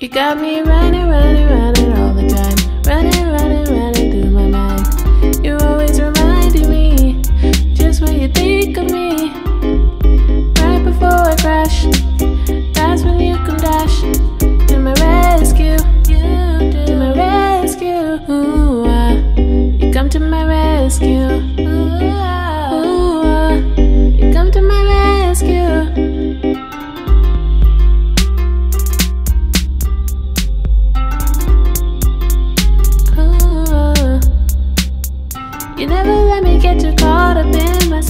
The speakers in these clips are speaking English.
You got me running, running, running all the time. Running, running, running through my mind. You're always reminding me just when you think of me. Right before I crash, that's when you come dash to my rescue. To my rescue. Ooh, ah. You come to my rescue. Ooh, ah. Never let me get too caught up in myself.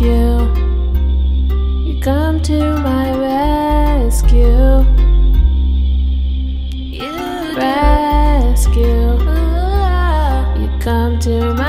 rescue. You come to my rescue. You rescue. You come to my